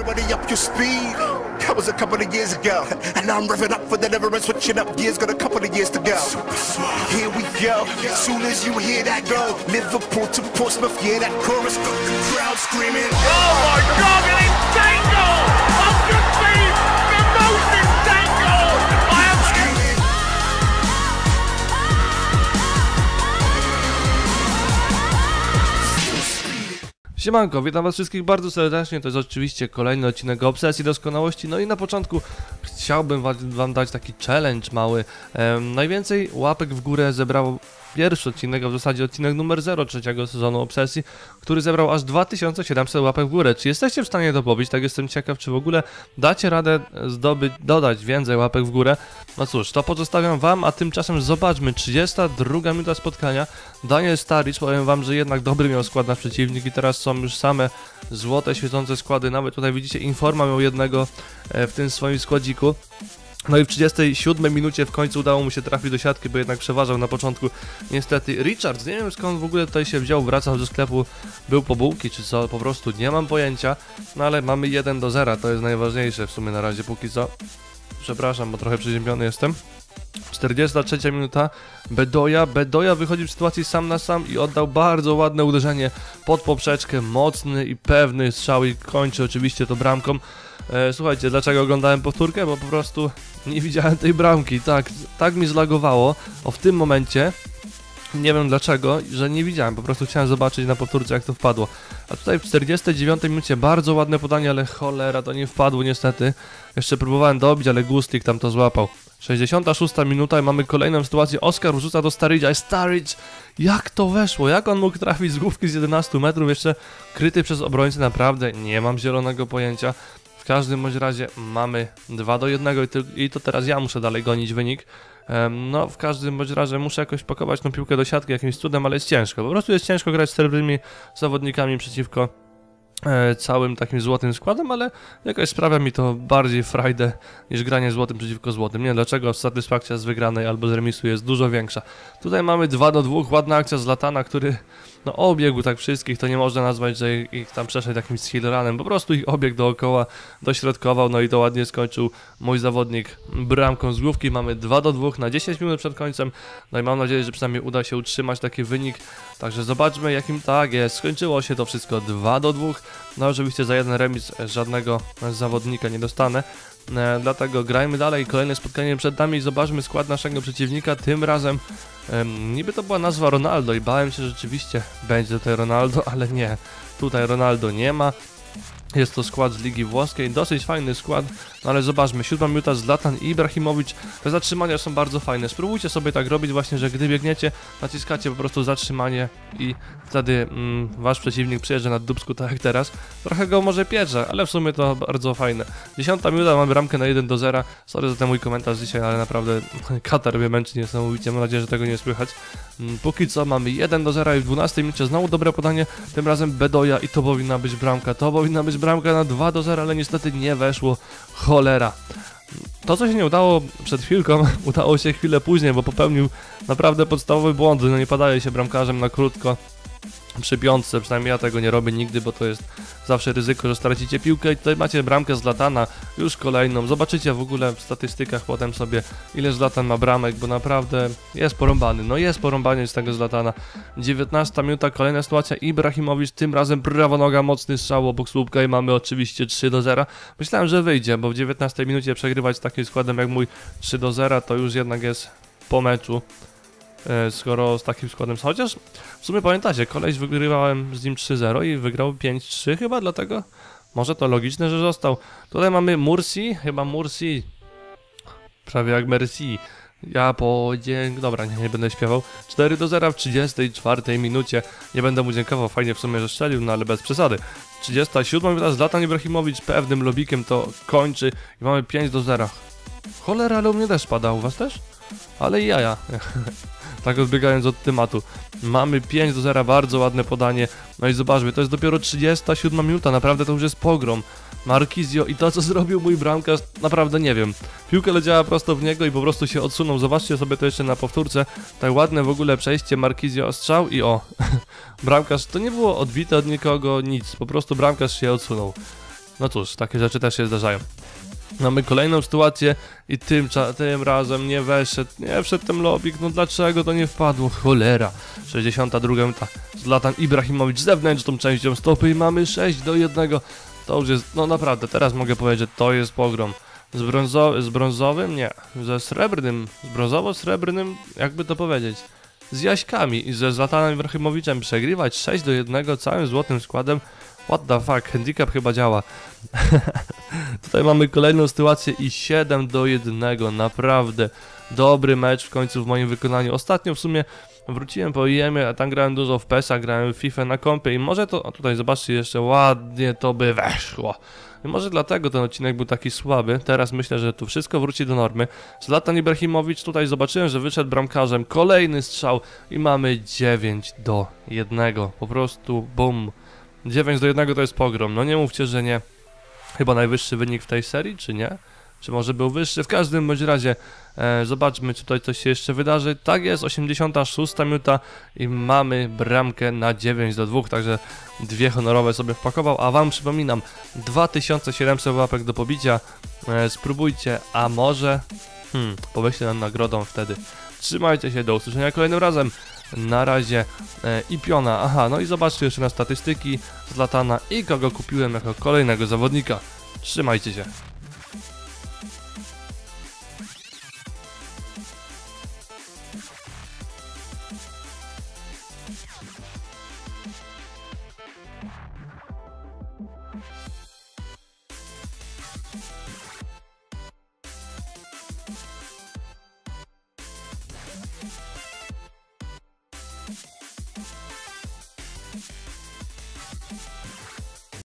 Everybody up your speed. That was a couple of years ago. And now I'm revving up for the never end switching up gears. Got a couple of years to go. Here we go. As soon as you hear that go, Liverpool to Portsmouth, yeah, that chorus crowd screaming. Oh my god, an insane Siemanko, witam was wszystkich bardzo serdecznie, to jest oczywiście kolejny odcinek Obsesji Doskonałości, no i na początku chciałbym wa- wam dać taki challenge mały. Em, najwięcej łapek w górę zebrał pierwszy odcinek, a w zasadzie odcinek numer 0 trzeciego sezonu Obsesji, który zebrał aż 2700 łapek w górę. Czy jesteście w stanie to pobić? Tak jestem ciekaw, czy w ogóle dacie radę zdobyć, dodać więcej łapek w górę. No cóż, to pozostawiam wam, a tymczasem zobaczmy, 32 minuta spotkania. Daniel Staricz, powiem wam, że jednak dobry miał skład na przeciwnik i teraz są już same złote, świecące składy. Nawet tutaj widzicie, Informa miał jednego e, w tym swoim składziku. No i w 37 minucie w końcu udało mu się trafić do siatki, bo jednak przeważał na początku niestety Richards. Nie wiem skąd w ogóle tutaj się wziął, wracał do sklepu, był po bułki czy co, po prostu nie mam pojęcia. No ale mamy 1 do 0, to jest najważniejsze w sumie na razie póki co. Przepraszam, bo trochę przeziębiony jestem. 43 minuta, Bedoja, Bedoja wychodzi w sytuacji sam na sam i oddał bardzo ładne uderzenie pod poprzeczkę, mocny i pewny strzał i kończy oczywiście to bramką. E, słuchajcie, dlaczego oglądałem powtórkę? Bo po prostu nie widziałem tej bramki, tak, tak mi zlagowało, o w tym momencie, nie wiem dlaczego, że nie widziałem, po prostu chciałem zobaczyć na powtórce jak to wpadło. A tutaj w 49 minucie bardzo ładne podanie, ale cholera, to nie wpadło niestety. Jeszcze próbowałem dobić, ale Gustik tam to złapał. 66 minuta i mamy kolejną sytuację. Oscar wrzuca do Starridge'a. Starridge, jak to weszło? Jak on mógł trafić z główki z 11 metrów? Jeszcze kryty przez obrońcę, naprawdę nie mam zielonego pojęcia. Każdym bądź razie mamy 2 do 1 i, to teraz ja muszę dalej gonić wynik. No, w każdym bądź razie muszę jakoś pakować tą piłkę do siatki jakimś cudem, ale jest ciężko. Po prostu jest ciężko grać z czterema zawodnikami przeciwko całym takim złotym składem, ale jakoś sprawia mi to bardziej frajdę niż granie złotym przeciwko złotym. Nie dlaczego satysfakcja z wygranej albo z remisu jest dużo większa. Tutaj mamy 2 do 2, ładna akcja z Latana, który no obiegł tak wszystkich, to nie można nazwać, że ich, tam przeszedł jakimś skillrunem, po prostu ich obiegł dookoła, dośrodkował, no i to ładnie skończył mój zawodnik bramką z główki. Mamy 2 do 2 na 10 minut przed końcem, no i mam nadzieję, że przynajmniej uda się utrzymać taki wynik, także zobaczmy jakim tak jest. Skończyło się to wszystko 2 do 2, no oczywiście za jeden remis żadnego zawodnika nie dostanę. E, dlatego grajmy dalej, kolejne spotkanie przed nami i zobaczmy skład naszego przeciwnika. Tym razem em, niby to była nazwa Ronaldo i bałem się że rzeczywiście będzie tutaj Ronaldo, ale nie. Tutaj Ronaldo nie ma. Jest to skład z Ligi Włoskiej, dosyć fajny skład, no ale zobaczmy, siódma minuta Zlatan i Ibrahimowicz, te zatrzymania są bardzo fajne, spróbujcie sobie tak robić właśnie, że gdy biegniecie, naciskacie po prostu zatrzymanie i wtedy mm, wasz przeciwnik przyjeżdża na dubsku tak jak teraz, trochę go może pierze, ale w sumie to bardzo fajne. Dziesiąta minuta, mamy ramkę na 1 do 0, sorry za ten mój komentarz dzisiaj, ale naprawdę Katar mnie męczy niesamowicie, mam nadzieję, że tego nie słychać. Mm, Póki co mamy 1 do 0 i w 12 minucie znowu dobre podanie, tym razem Bedoja i to powinna być bramka, to powinna być bramka na 2 do 0, ale niestety nie weszło, cholera. To, co się nie udało przed chwilką, udało się chwilę później, bo popełnił naprawdę podstawowy błąd, no nie padaje się bramkarzem na krótko przy piątce, przynajmniej ja tego nie robię nigdy, bo to jest zawsze ryzyko, że stracicie piłkę. I tutaj macie bramkę z Latana, już kolejną, zobaczycie w ogóle w statystykach potem sobie ile Zlatan ma bramek, bo naprawdę jest porąbany, no jest porąbanie z tego Zlatana. 19 minuta, kolejna sytuacja, Ibrahimowicz, tym razem prawa noga, mocny strzał obok słupka i mamy oczywiście 3 do 0. Myślałem, że wyjdzie, bo w 19 minucie przegrywać takim składem jak mój 3 do 0 to już jednak jest po meczu skoro z takim składem, chociaż w sumie pamiętacie, koleś wygrywałem z nim 3-0 i wygrał 5-3 chyba, dlatego może to logiczne, że został. Tutaj mamy Mursi, chyba Mursi, prawie jak Merci. Ja podziękuję. Dobra, nie, nie będę śpiewał. 4 do 0 w 34 minucie. Nie będę mu dziękował, fajnie w sumie, że strzelił, no ale bez przesady. 37 minuta Zlatan Ibrahimowicz pewnym lobikiem to kończy i mamy 5 do 0. Cholera, ale u mnie też pada, u was też? Ale i jaja. tak odbiegając od tematu. Mamy 5 do 0, bardzo ładne podanie. No i zobaczmy, to jest dopiero 37 minuta, naprawdę to już jest pogrom. Markizio i to co zrobił mój bramkarz, naprawdę nie wiem. Piłka leciała prosto w niego i po prostu się odsunął. Zobaczcie sobie to jeszcze na powtórce. Tak ładne w ogóle przejście Markizio strzał i o. bramkarz to nie było odbite od nikogo, nic. Po prostu bramkarz się odsunął. No cóż, takie rzeczy też się zdarzają. Mamy kolejną sytuację i tym, tym razem nie weszedł, nie wszedł ten lobik, no dlaczego to nie wpadło? Cholera. 62 minuta. Zlatan Ibrahimowicz zewnętrzną częścią stopy i mamy 6 do 1. To już jest, no naprawdę, teraz mogę powiedzieć, że to jest pogrom. Z, brązo- z brązowym? Nie. Ze srebrnym, z brązowo-srebrnym, jakby to powiedzieć. Z Jaśkami i ze Zlatanem Ibrahimowiczem przegrywać 6 do 1 całym złotym składem. What the fuck, handicap chyba działa. Tutaj mamy kolejną sytuację i 7 do 1. Naprawdę dobry mecz w końcu w moim wykonaniu. Ostatnio w sumie wróciłem po IEM-ie, a tam grałem dużo w PES-a, grałem w FIFA na kompie i może to, a tutaj zobaczcie jeszcze ładnie to by weszło. I może dlatego ten odcinek był taki słaby. Teraz myślę, że tu wszystko wróci do normy. Zlatan Ibrahimowicz tutaj zobaczyłem, że wyszedł bramkarzem. Kolejny strzał i mamy 9 do 1. Po prostu bum. 9 do 1 to jest pogrom. No nie mówcie, że nie. Chyba najwyższy wynik w tej serii, czy nie? Czy może był wyższy? W każdym bądź razie e, zobaczmy, czy tutaj coś się jeszcze wydarzy. Tak jest, 86 minuta i mamy bramkę na 9 do 2, także dwie honorowe sobie wpakował. A Wam przypominam, 2700 łapek do pobicia. E, spróbujcie, a może hmm, pomyślcie nad nagrodą wtedy. Trzymajcie się, do usłyszenia kolejnym razem. Na razie e, i piona. Aha, no i zobaczcie jeszcze na statystyki z Latana i kogo kupiłem jako kolejnego zawodnika. Trzymajcie się.